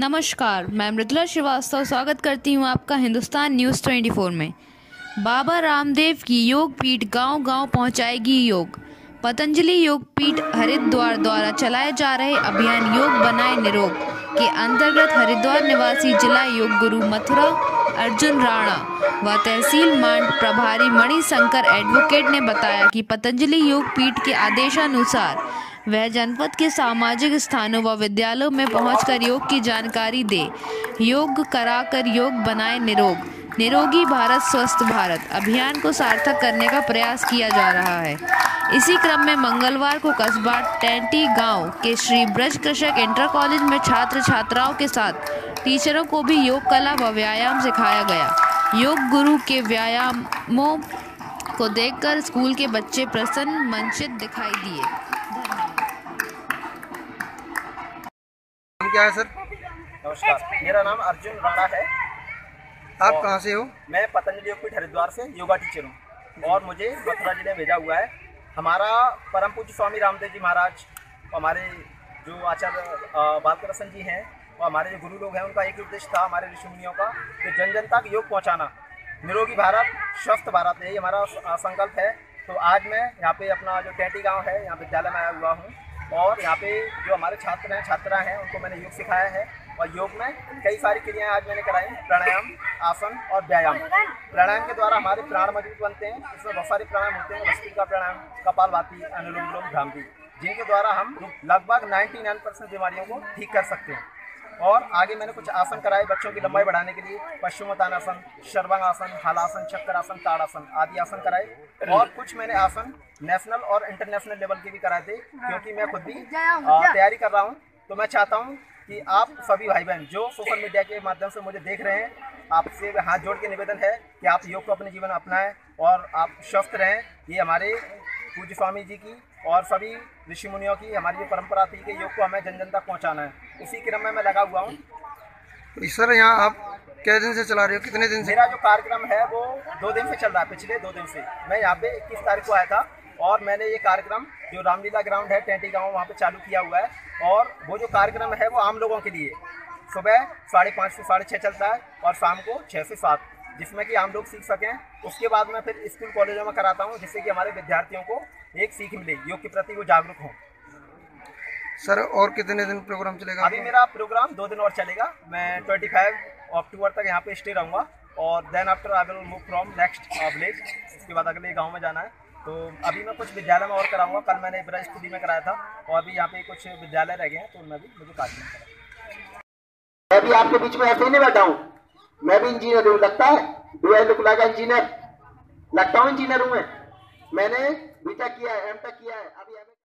नमस्कार, मैं मृदुला श्रीवास्तव स्वागत करती हूँ आपका हिंदुस्तान न्यूज़ 24 में। बाबा रामदेव की योग पीठ गाँव गाँव पहुंचाएगी योग। पतंजलि योग पीठ हरिद्वार द्वारा चलाए जा रहे अभियान योग बनाए निरोग के अंतर्गत हरिद्वार निवासी जिला योग गुरु मथुरा अर्जुन राणा व तहसील मांड प्रभारी मणिशंकर एडवोकेट ने बताया कि पतंजलि योग पीठ के आदेशानुसार वह जनपद के सामाजिक स्थानों व विद्यालयों में पहुंचकर योग की जानकारी दे। योग कराकर योग बनाए निरोग। निरोगी भारत, स्वस्थ भारत। अभियान को सार्थक करने का प्रयास किया जा रहा है। इसी क्रम में मंगलवार को कस्बा टेंटी गाँव के श्री ब्रज कृषक इंटर कॉलेज में छात्र छात्राओं के साथ टीचरों को भी योग कला व व्यायाम सिखाया गया। योग गुरु के व्यायामों को देखकर स्कूल के बच्चे प्रसन्न, मंचित दिखाई दिए। क्या है सर? नमस्कार मेरा नाम अर्जुन राणा है। आप कहाँ से हो? मैं पतंजलि योगपीठ हरिद्वार से योगा टीचर हूँ। और मुझे मथुरा जी ने भेजा हुआ है। हमारा परम पूज्य स्वामी रामदेव जी महाराज हमारे जो आचार्य बालकृष्ण जी हैं और हमारे जो गुरु लोग हैं उनका एक उद्देश्य था हमारे ऋषि मुनियों का कि जन जन तक योग पहुँचाना। निरोगी भारत स्वस्थ भारत यही हमारा संकल्प है। तो आज मैं यहाँ पे अपना जो टेंटी गाँव है यहाँ विद्यालय में आया हुआ हूँ। और यहाँ पे जो हमारे छात्र हैं, छात्रा हैं, उनको मैंने योग सिखाया है और योग में कई सारी क्रियाएँ आज मैंने कराई प्राणायाम, आसन और व्यायाम। प्राणायाम के द्वारा हमारे प्राण मज़बूत बनते हैं। इसमें बहुत सारे प्राणायाम होते हैं भस्त्रिका प्राणायाम, कपालभाति, अनुलोम विलोम भ्रांति जिनके द्वारा हम लगभग 99 परसेंट बीमारियों को ठीक कर सकते हैं। और आगे मैंने कुछ आसन कराए बच्चों की लंबाई बढ़ाने के लिए। पश्चिमोत्तानासन शर्वांगासन, हलासन चक्रासन ताड़ासन आदि आसन कराए। और कुछ मैंने आसन नेशनल और इंटरनेशनल लेवल के भी कराए थे, क्योंकि मैं खुद भी तैयारी कर रहा हूँ। तो मैं चाहता हूँ कि आप सभी भाई बहन जो सोशल मीडिया के माध्यम से मुझे देख रहे हैं, आपसे हाथ जोड़ के निवेदन है कि आप योग को अपने जीवन अपनाएँ और आप स्वस्थ रहें। ये हमारे पूज्य स्वामी जी की और सभी ऋषि मुनियों की, हमारी जो परंपरा थी कि योग को हमें जन जन तक पहुँचाना है। उसी क्रम में मैं लगा हुआ हूँ। तो सर यहाँ आप कै दिन से चला रहे हो? कितने दिन से? मेरा जो कार्यक्रम है वो दो दिन से चल रहा है पिछले दो दिन से। मैं यहाँ पे इक्कीस तारीख को आया था और मैंने ये कार्यक्रम जो रामलीला ग्राउंड है टेंटी गाँव वहाँ पे चालू किया हुआ है। और वो जो कार्यक्रम है वो आम लोगों के लिए। सुबह साढ़े पाँच से साढ़े छः चलता है और शाम को छः से सात जिसमें कि आम लोग सीख सकें। उसके बाद मैं फिर स्कूल कॉलेजों में कराता हूँ जिससे कि हमारे विद्यार्थियों को एक सीख मिले योग के प्रति वो जागरूक हों। सर और कितने दिन प्रोग्राम चलेगा अभी मेरा प्रोग्राम दो दिन और चलेगा। मैं 25 अक्टूबर तक यहाँ पे स्टे रहूँगा। और then after I will move from next village उसके बाद अगले गाँव में जाना है। तो अभी मैं कुछ विद्यालय में और कराऊँगा। कल मैंने ब्रज स्टडी में कराया था। और अभी यहाँ पे कुछ विद्यालय रह गए हैं तो उनमें भी मुझे कार्यक्रम करा मैं भी आपके बीच में ऐसे ही नहीं बैठा हूँ। मैं भी इंजीनियर हूँ लगता है? Do I look like engineer. लगता हूँ इंजीनियर हूँ मैं। मैंने बीटेक किया है एम किया है। अभी